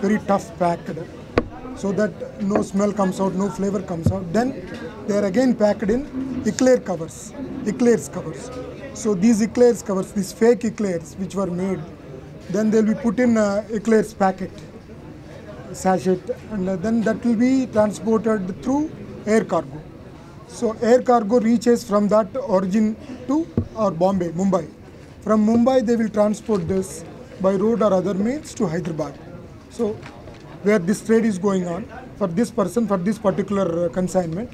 very tough packed, so that no smell comes out, no flavor comes out. Then they are again packed in eclair covers, eclairs covers. So these eclairs covers, these fake eclairs which were made, then they'll be put in eclairs packet, sachet, and then that will be transported through air cargo. So air cargo reaches from that origin to or Bombay, Mumbai. From Mumbai, they will transport this by road or other means to Hyderabad. So where this trade is going on for this person for this particular uh, consignment.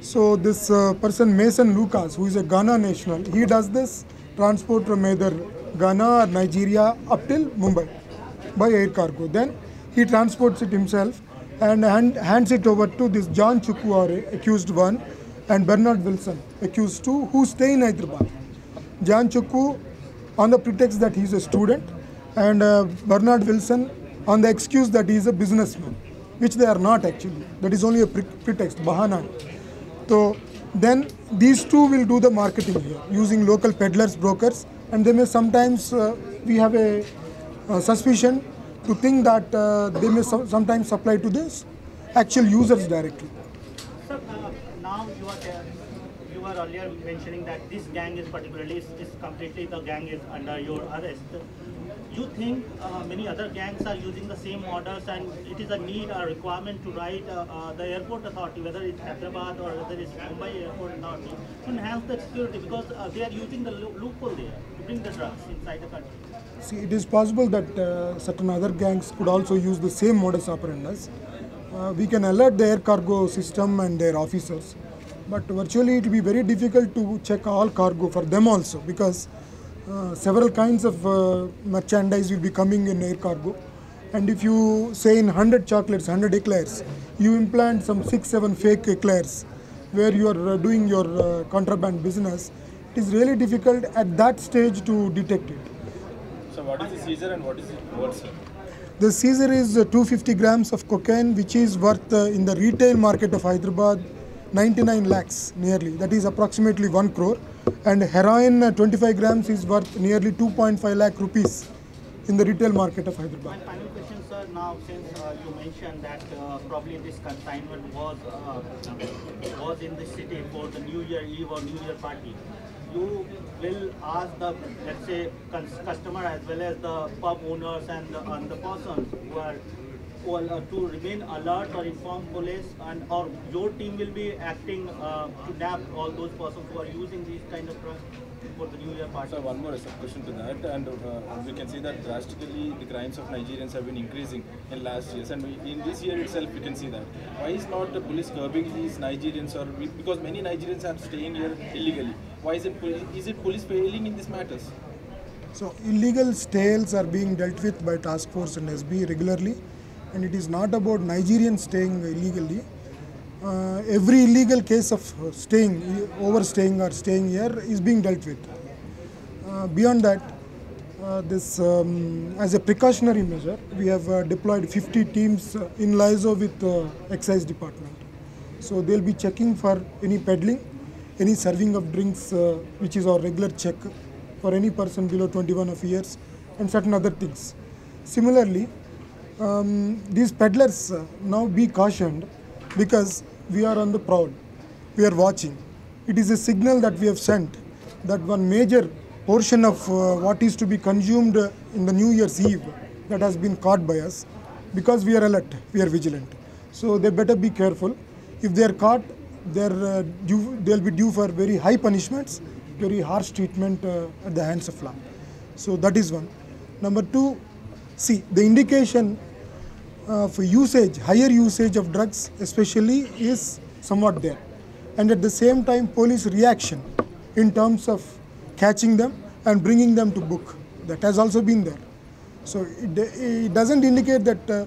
So this uh, person Mason Lucas, who is a Ghana national, he does this transport from either Ghana or Nigeria up till Mumbai by air cargo. Then he transports it himself and hand, hands it over to this John Chukwu, accused one, and Bernard Wilson, accused two, who stay in Hyderabad. John Chukwu on the pretext that he is a student, and uh, Bernard Wilson on the excuse that he is a businessman, which they are not actually. That is only a pre- pretext, bahana. So then these two will do the marketing here using local peddlers, brokers, and they may sometimes uh, we have a uh, suspicion to think that uh, they may so- sometimes supply to this actual users directly. Sir, uh, now you are. You were earlier mentioning that this gang is particularly is, is completely the gang is under your arrest. You think uh, many other gangs are using the same models and it is a need or requirement to write uh, uh, the airport authority, whether it's Hyderabad or whether it's Mumbai airport authority, to enhance the security because uh, they are using the loo- loophole there to bring the drugs inside the country. See, it is possible that uh, certain other gangs could also use the same modus operandi. Uh, we can alert the air cargo system and their officers, but virtually it will be very difficult to check all cargo for them also because uh, several kinds of uh, merchandise will be coming in air cargo. And if you say in 100 chocolates, 100 eclairs, you implant some 6 7 fake eclairs where you are uh, doing your uh, contraband business, it is really difficult at that stage to detect it. So what is the seizure and what is it worth, sir? The seizure is uh, 250 grams of cocaine, which is worth uh, in the retail market of Hyderabad 99 lakhs nearly. That is approximately 1 crore. And heroin uh, 25 grams is worth nearly 2.5 lakh rupees in the retail market of Hyderabad. My final question, sir. Now, since uh, you mentioned that uh, probably this consignment was uh, was in the city for the New Year Eve or New Year party, you will ask the let's say customer as well as the pub owners and the, and the persons who are to remain alert or inform police and or your team will be acting uh, to nab all those persons who are using these kind of drugs for the New Year party. So one more sub question to that, and uh, we can see that drastically the crimes of Nigerians have been increasing in last years, and we, in this year itself we can see that. Why is not the police curbing these Nigerians, or we, because many Nigerians are staying here illegally? Why is it poli- is it police failing in these matters? So illegal stales are being dealt with by task force and SB regularly, and it is not about Nigerians staying illegally. Uh, every illegal case of staying, overstaying or staying here is being dealt with. Uh, beyond that, uh, this um, as a precautionary measure, we have uh, deployed 50 teams uh, in Liaison with uh, excise department. So they'll be checking for any peddling, any serving of drinks, which is our regular check for any person below 21 of years, and certain other things. Similarly, um, these peddlers uh, now be cautioned because we are on the prowl. We are watching. It is a signal that we have sent that one major portion of uh, what is to be consumed in the New Year's Eve that has been caught by us because we are alert, we are vigilant. So they better be careful. If they are caught, they're, uh, they'll be due for very high punishments, very harsh treatment uh, at the hands of law. So that is one. Number two, see the indication of usage, higher usage of drugs especially is somewhat there. And at the same time, police reaction in terms of catching them and bringing them to book. That has also been there. So it, it doesn't indicate that uh,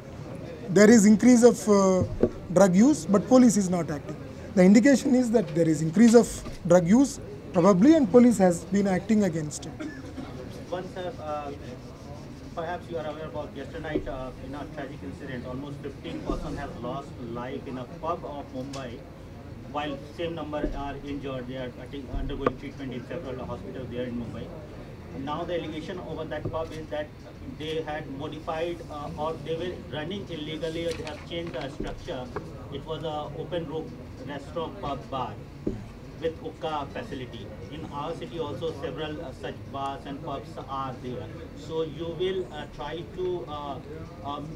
there is increase of uh, drug use, but police is not acting. The indication is that there is increase of drug use probably and police has been acting against it. Perhaps you are aware about yesterday night uh, in a tragic incident, almost 15 persons have lost life in a pub of Mumbai, while same number are injured. They are undergoing treatment in several hospitals there in Mumbai. now the allegation over that pub is that they had modified uh, or they were running illegally or they have changed the structure. It was an open roof restaurant pub bar with hookah facility. In our city also several uh, such bars and pubs are there. So you will uh, try to uh, um,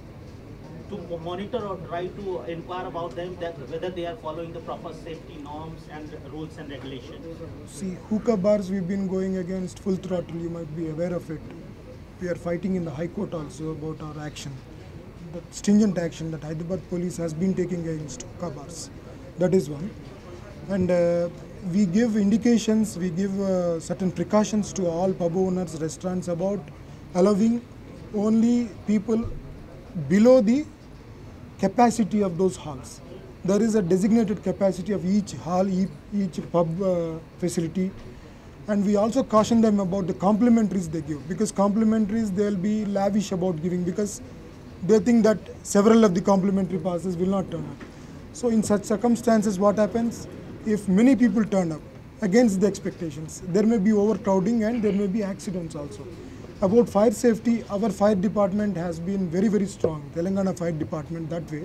to monitor or try to inquire about them that whether they are following the proper safety norms and rules and regulations. See, hookah bars we've been going against full throttle, you might be aware of it. We are fighting in the High Court also about our action. The stringent action that Hyderabad police has been taking against hookah bars. That is one. And uh, we give indications, we give uh, certain precautions to all pub owners, restaurants about allowing only people below the capacity of those halls. There is a designated capacity of each hall, each, each pub uh, facility, and we also caution them about the complimentaries they give because complimentaries they'll be lavish about giving because they think that several of the complimentary passes will not turn up. So, in such circumstances, what happens? If many people turn up against the expectations, there may be overcrowding and there may be accidents also. About fire safety, our fire department has been very, very strong. Telangana Fire Department, that way,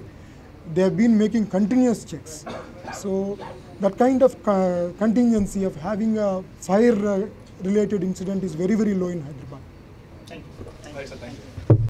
they have been making continuous checks. So, that kind of uh, contingency of having a fire uh, related incident is very, very low in Hyderabad. Thank you. Thank you. Thank you.